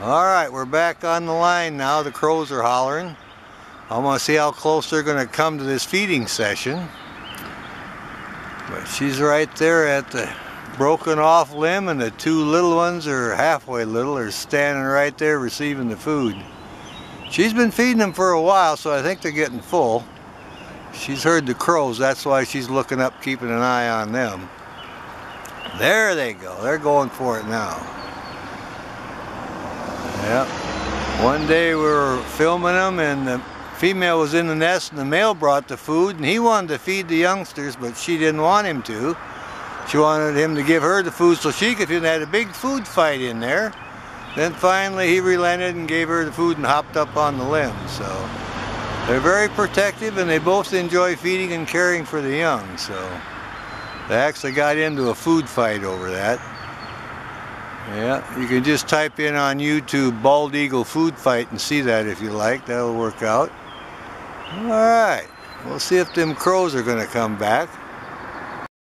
Alright, we're back on the line now. The crows are hollering. I want to see how close they're going to come to this feeding session. But she's right there at the broken off limb and the two little ones are halfway little are standing right there receiving the food. She's been feeding them for a while so I think they're getting full. She's heard the crows, that's why she's looking up keeping an eye on them. There they go, they're going for it now. Yep. One day we were filming them and the female was in the nest and the male brought the food and he wanted to feed the youngsters but she didn't want him to. She wanted him to give her the food so she could and had a big food fight in there. Then finally he relented and gave her the food and hopped up on the limb. So they're very protective and they both enjoy feeding and caring for the young. So they actually got into a food fight over that. Yeah, you can just type in on YouTube bald eagle food fight and see that if you like. That'll work out. Alright, we'll see if them crows are going to come back.